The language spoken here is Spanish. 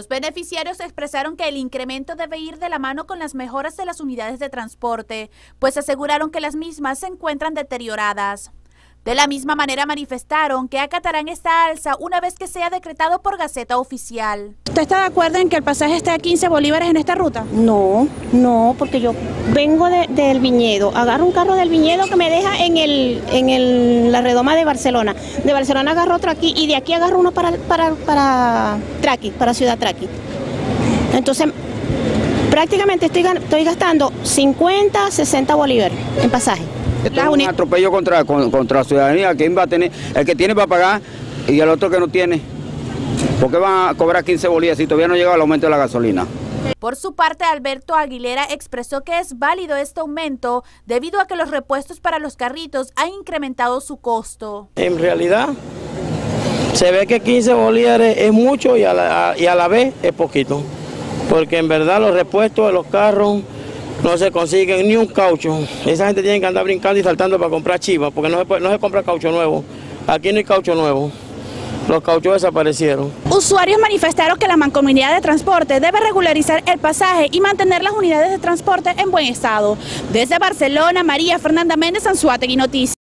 Los beneficiarios expresaron que el incremento debe ir de la mano con las mejoras de las unidades de transporte, pues aseguraron que las mismas se encuentran deterioradas. De la misma manera manifestaron que acatarán esta alza una vez que sea decretado por Gaceta Oficial. ¿Usted está de acuerdo en que el pasaje esté a 15 bolívares en esta ruta? No, no, porque yo vengo del viñedo, agarro un carro del viñedo que me deja en, el, en la redoma de Barcelona. De Barcelona agarro otro aquí y de aquí agarro uno para, para, para Traqui, para Ciudad Traqui. Entonces, prácticamente estoy, estoy gastando 50, 60 bolívares en pasaje. Esto es un atropello contra, contra la ciudadanía. ¿Quién va a tener? El que tiene para pagar y el otro que no tiene. ¿Por qué van a cobrar 15 bolívares si todavía no llega el aumento de la gasolina? Por su parte, Alberto Aguilera expresó que es válido este aumento debido a que los repuestos para los carritos han incrementado su costo. En realidad, se ve que 15 bolívares es mucho y a la, y a la vez es poquito, porque en verdad los repuestos de los carros no se consigue ni un caucho. Esa gente tiene que andar brincando y saltando para comprar chivas, porque no se, no se compra caucho nuevo. Aquí no hay caucho nuevo. Los cauchos desaparecieron. Usuarios manifestaron que la mancomunidad de transporte debe regularizar el pasaje y mantener las unidades de transporte en buen estado. Desde Barcelona, María Fernanda Méndez, Anzuategui Noticias.